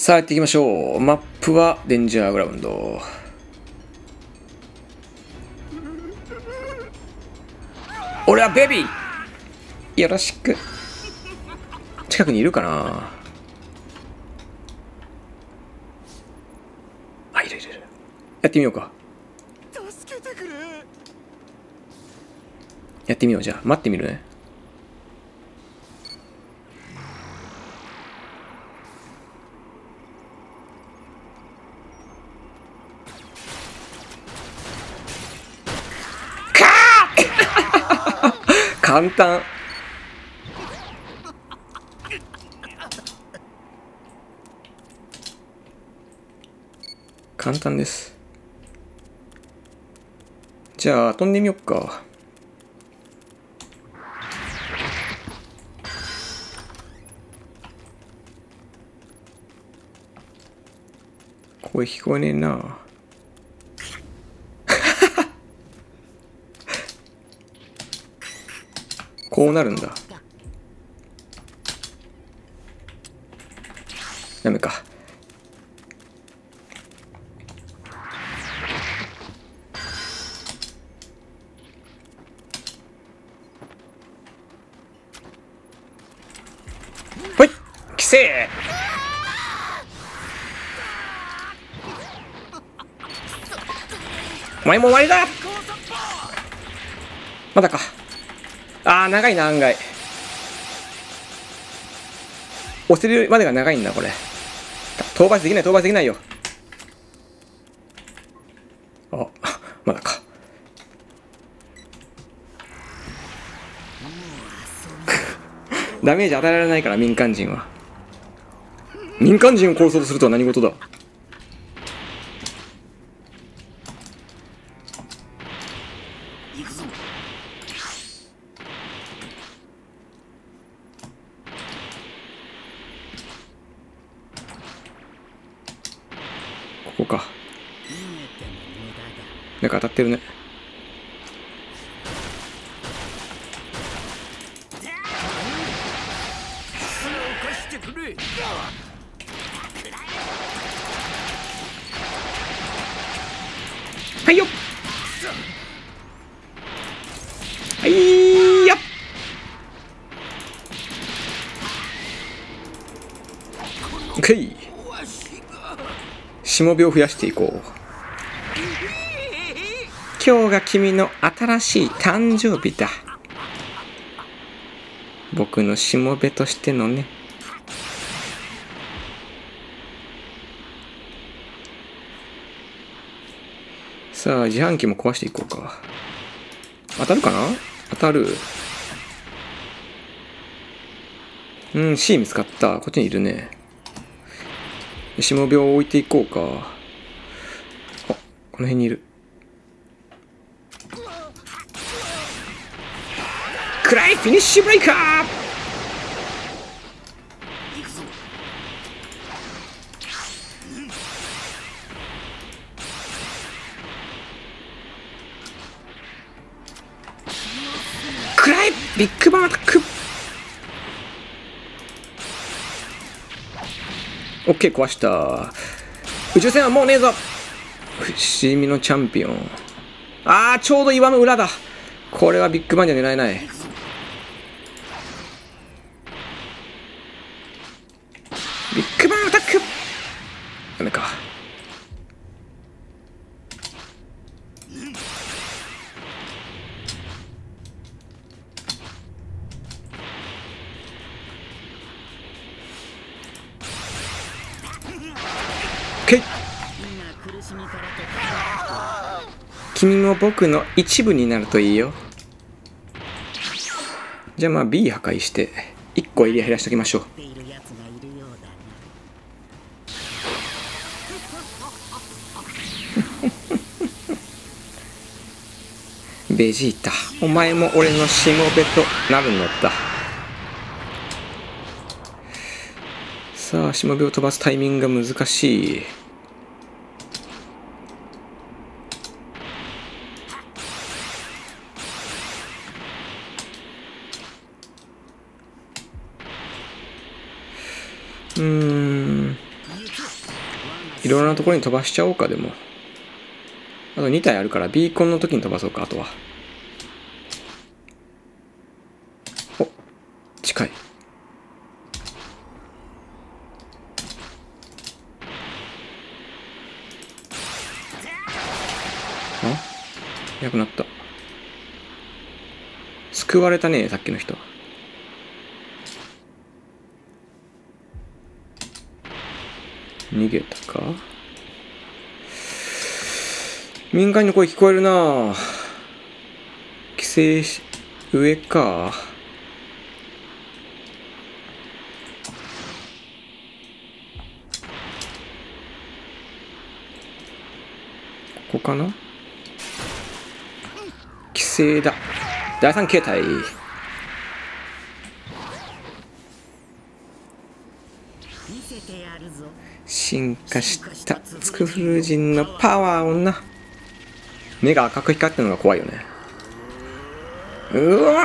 さあやっていきましょう。マップはデンジャーグラウンド。俺はベビー。よろしく。近くにいるかな。あいるいるいる。やってみようか。やってみようじゃあ。待ってみるね簡単。簡単です。じゃあ飛んでみよっか。声聞こえねえな。こうなるんだ。ダメか。ほい。規制お前も終わりだ。まだか。あー長いな案外。押せるまでが長いんだこれ。討伐できない討伐できないよ。あまだか。ダメージ与えられないから民間人は。民間人を殺そうとするとは何事だ行くぞここか当たってるね。はいよはいよオッケーしもべを増やしていこう。今日が君の新しい誕生日だ。僕のしもべとしてのね。さあ自販機も壊していこうか。当たるかな？当たる。うん C 見つかった。こっちにいるね。しもべを置いていこうか。あこの辺にいる。クライフィニッシュブレイカーくぞクライビッグバンアタック。オッケー壊した。宇宙船はもうねえぞ。不死身のチャンピオン。あーちょうど岩の裏だ。これはビッグバンじゃ狙えないビッグバンアタックダメかオッケー君も僕の一部になるといいよ。じゃあまあ B 破壊して1個エリア減らしときましょう。ベジータ。お前も俺のしもべとなるのださあしもべを飛ばすタイミングが難しいうーんろんなところに飛ばしちゃおうかでも。あと2体あるからビーコンの時に飛ばそうかあとは。お近い。あ？いなくなった。救われたねさっきの人。逃げたか？民間の声聞こえるな規制し上か。ここかな？規制だ。第三形態。進化した。スクフル人のパワーをな目が赤く光ってるのが怖いよね。うわ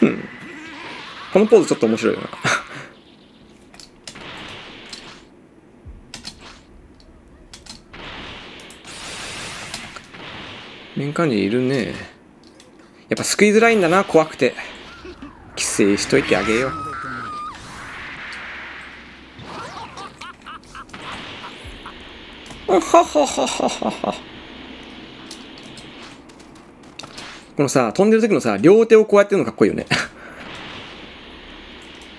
ー！このポーズちょっと面白いよな。民間人いるね。やっぱ救いづらいんだな怖くて。規制しといてあげよう。このさ飛んでる時のさ両手をこうやってるのかっこいいよね。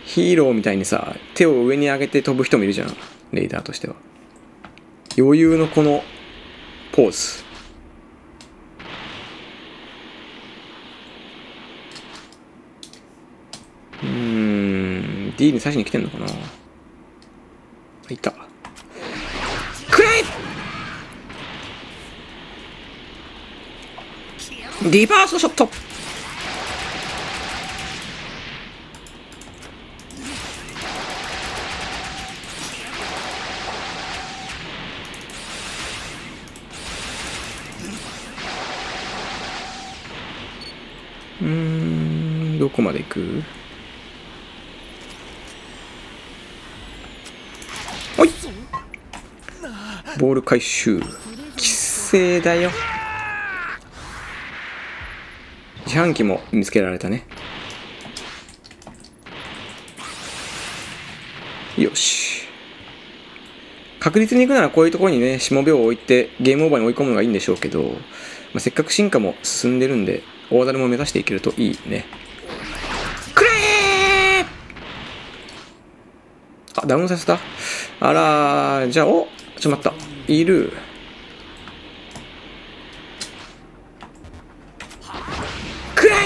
ヒーローみたいにさ手を上に上げて飛ぶ人もいるじゃん。レーダーとしては。余裕のこのポーズ。うーん D に刺しに来てんのかな。あいた。リバースショット。うんどこまで行く？おい！ボール回収。規制だよ。自販機も見つけられたね。よし。確実に行くならこういうところにねしもべを置いてゲームオーバーに追い込むのがいいんでしょうけど、まあ、せっかく進化も進んでるんで大樽も目指していけるといいね。くれーあダウンさせた？あらじゃあおちょっと待った。いる。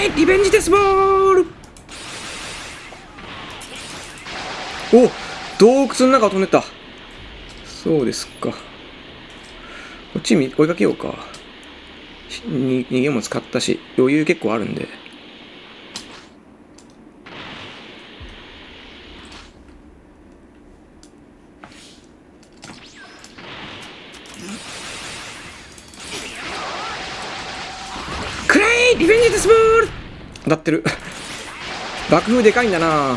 いリベンジデスボール。お洞窟の中を飛んでった。そうですか。こっちに追いかけようか。に逃げも使ったし余裕結構あるんでクレイリベンジデスボール当たってる爆風でかいんだな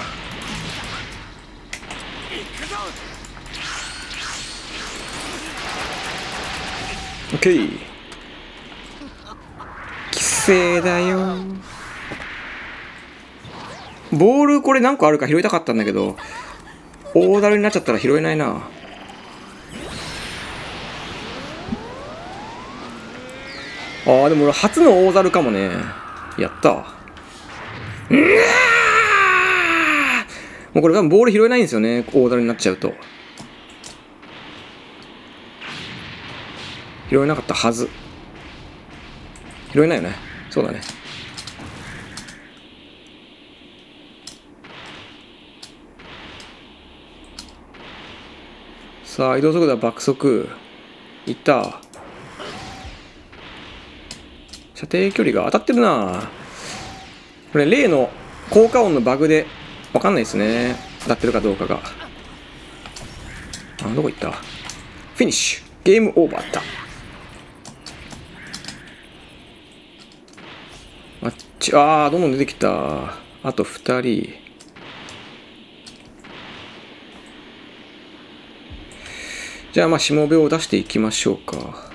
オッケー規制だよボールこれ何個あるか拾いたかったんだけど大だるになっちゃったら拾えないなあーでも俺初の大猿かもねやったうわーもうこれ多分ボール拾えないんですよね。大猿になっちゃうと。拾えなかったはず。拾えないよね。そうだね。さあ移動速度は爆速。いった。射程距離が当たってるな。これ例の効果音のバグでわかんないですね。当たってるかどうかが。あ、どこ行った？フィニッシュ。ゲームオーバーだ。あっち、あー、どんどん出てきた。あと2人。じゃあ、まあ、しもべを出していきましょうか。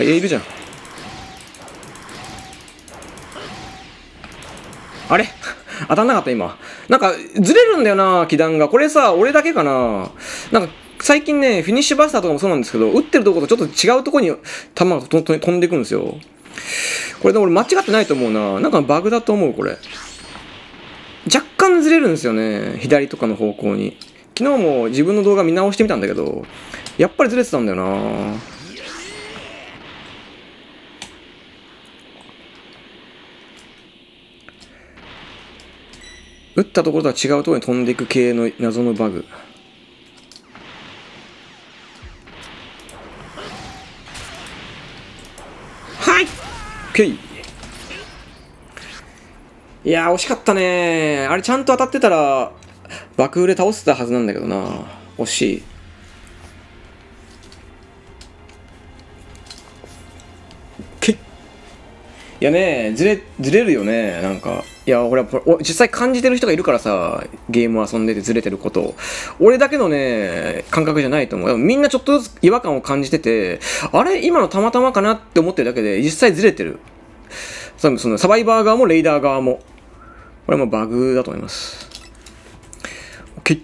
あ、いるじゃん。あれ？当たんなかった今。なんかずれるんだよな気弾が。これさ俺だけかな。なんか最近ねフィニッシュバスターとかもそうなんですけど打ってるとことちょっと違うとこに球が飛んでいくんですよ。これで俺間違ってないと思うな。なんかバグだと思うこれ。若干ずれるんですよね左とかの方向に。昨日も自分の動画見直してみたんだけどやっぱりずれてたんだよな。打ったところとは違うところに飛んでいく系の謎のバグ。はい。OK いやー惜しかったね。あれちゃんと当たってたら爆売れ倒せたはずなんだけどな。惜しい。けいやねずれずれるよねなんかいや俺は実際感じてる人がいるからさゲームを遊んでてずれてること。俺だけのね感覚じゃないと思う。でもみんなちょっとずつ違和感を感じててあれ？今のたまたまかなって思ってるだけで実際ずれてる。そのそのサバイバー側もレイダー側も。これもバグだと思います。OK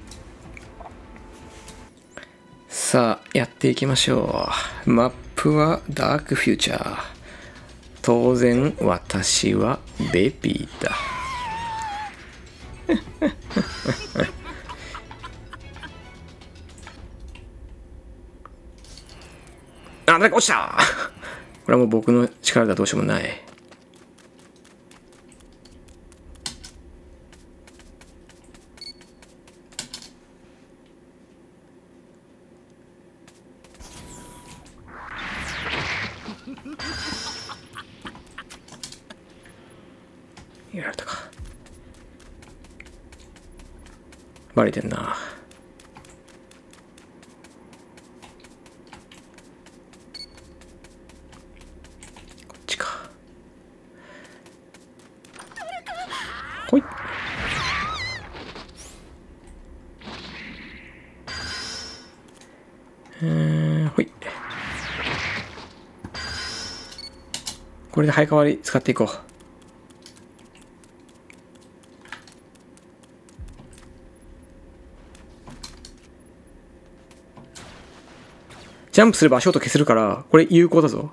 さあやっていきましょう。マップはダークフューチャー。当然私はベビーだ。あ誰か落ちた。これはもう僕の力ではどうしようもない。やられたか。バレてんな。こっちか。ほい。えー、ほい。これで生え変わり使っていこう。ジャンプすれば足音消せるから、これ有効だぞ。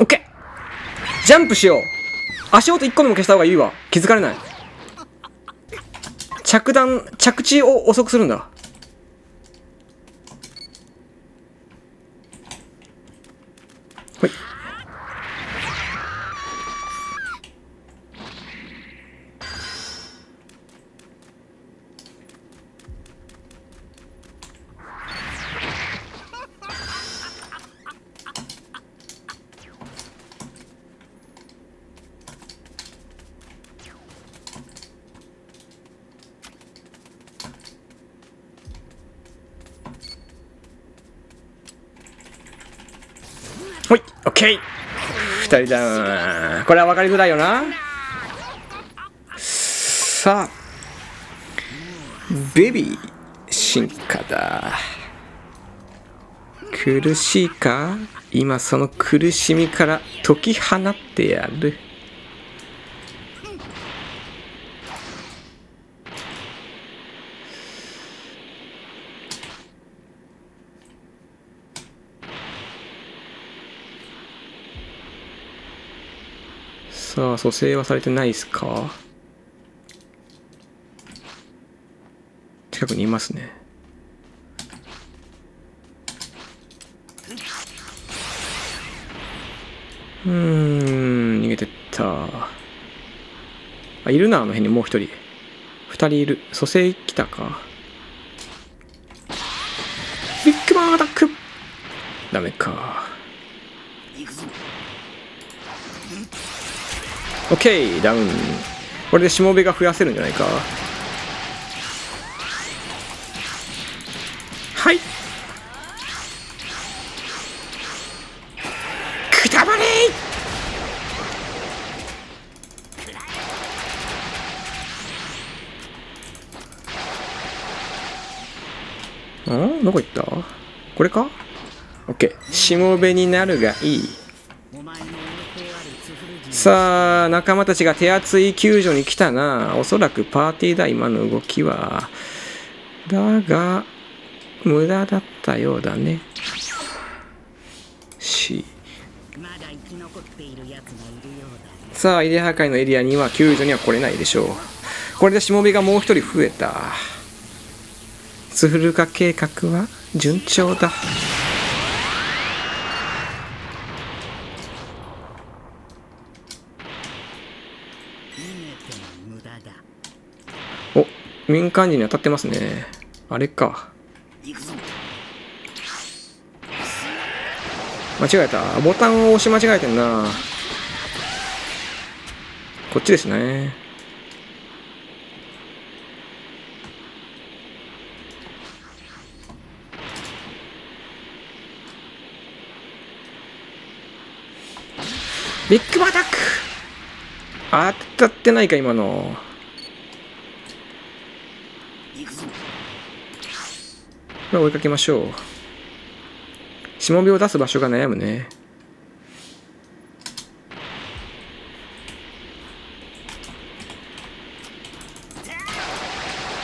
オッケージャンプしよう足音1個でも消した方がいいわ。気づかれない。着弾、着地を遅くするんだ。ほい、オッケー二人だこれは分かりづらいよな。さあ、ベビー、進化だ。苦しいか？今その苦しみから解き放ってやる。さあ、蘇生はされてないですか？近くにいますね。うん、逃げてった。あ、いるな、あの辺にもう一人。二人いる。蘇生来たか。ビッグバンアタックダメか。オッケーダウンこれでしもべが増やせるんじゃないかはいくたばれんどこ行った？これか ?OK。しもべになるがいい。さあ、仲間たちが手厚い救助に来たな。おそらくパーティーだ、今の動きは。だが、無駄だったようだね。し。さあ、入れ破壊のエリアには救助には来れないでしょう。これでしもべがもう一人増えた。ツフルカ計画は順調だ。逃げても無駄だお、民間人に当たってますね。あれか。間違えた。ボタンを押し間違えてんな。こっちですね。ビッグバタック当たってないか、今の。これ追いかけましょう。しもべを出す場所が悩むね。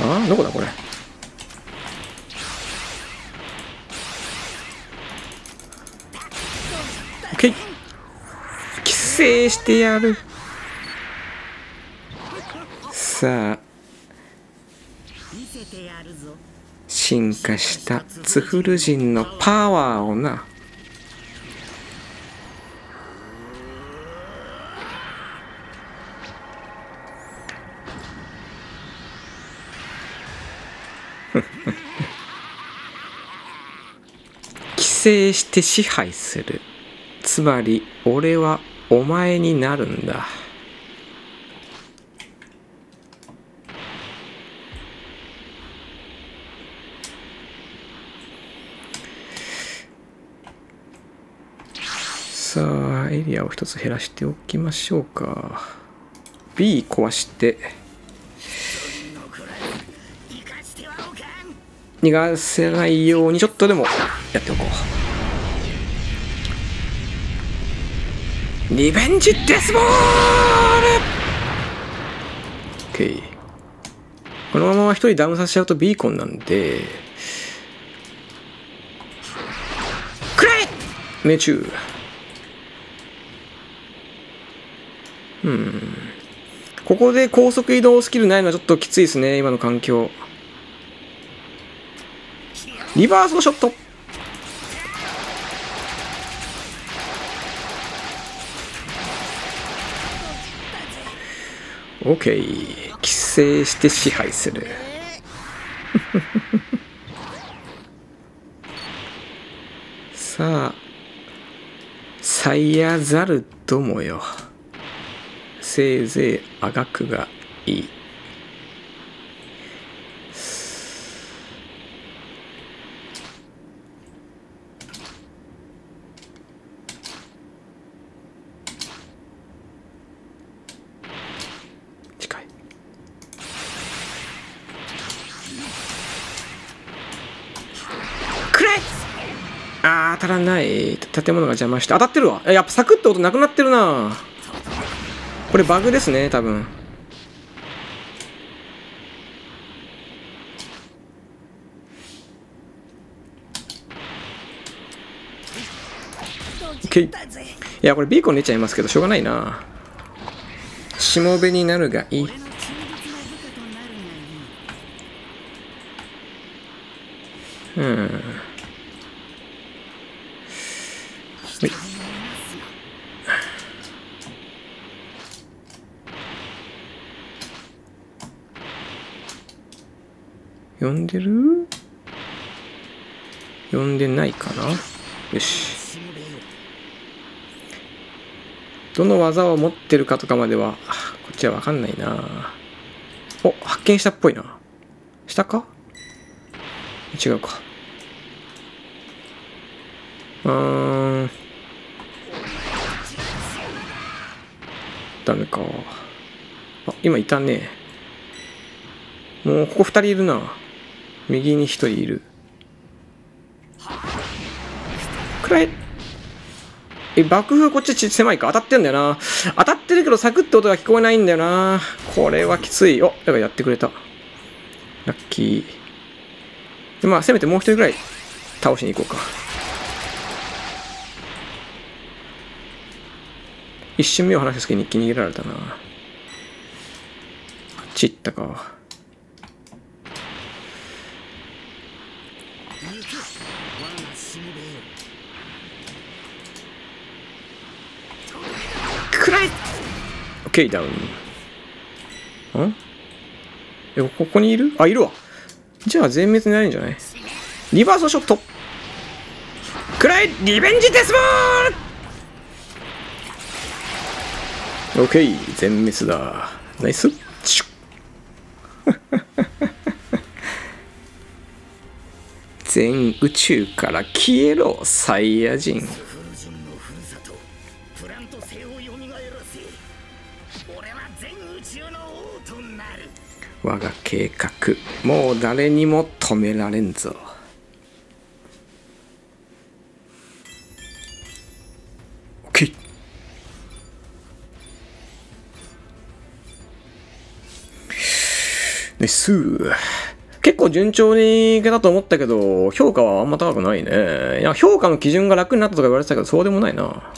ああどこだこれ？オッケー規制してやる。さあ、進化したツフル人のパワーをな。規制して支配する。つまり俺はお前になるんださあエリアを一つ減らしておきましょうか。B 壊して。逃がせないようにちょっとでもやっておこう。リベンジデスボール！OK このまま一人ダウンさせちゃうとビーコンなんで。くらえ命中。うん。ここで高速移動スキルないのはちょっときついですね今の環境。リバースのショット。オッケー。規制して支配する。さあさやざるどもよ。せいぜいあがくがいい。近い。くれあ当たらない。建物が邪魔して当たってるわ。やっぱサクッと音なくなってるな。これバグですね多分。いやこれビーコン出ちゃいますけどしょうがないな。しもべになるがいい。うん人にいますよ呼んでる？呼んでないかな？よし。どの技を持ってるかとかまではこっちは分かんないな。お発見したっぽいな。下か？違うか。うーん。ダメか。あ今いたね。もうここ2人いるな。右に1人いる。くらええ爆風こっちち狭いか？当たってんだよな。当たってるけどサクッと音が聞こえないんだよな。これはきつい。おだからやってくれた。ラッキー。でまあせめてもう一人ぐらい倒しに行こうか。一瞬目を離した隙に一気に入れられたな。あっち行ったか行く我がしもべよくらえオッケーダウンんえここにいる？あいるわ。じゃあ全滅になるんじゃない？リバースショットくらえリベンジデスボール！オッケー全滅だ。ナイス。シュッ。全宇宙から消えろサイヤ人。我が計画。もう誰にも止められんぞ。オッケーナイス結構順調にいけたと思ったけど評価はあんま高くないね。いや評価の基準が楽になったとか言われてたけどそうでもないな。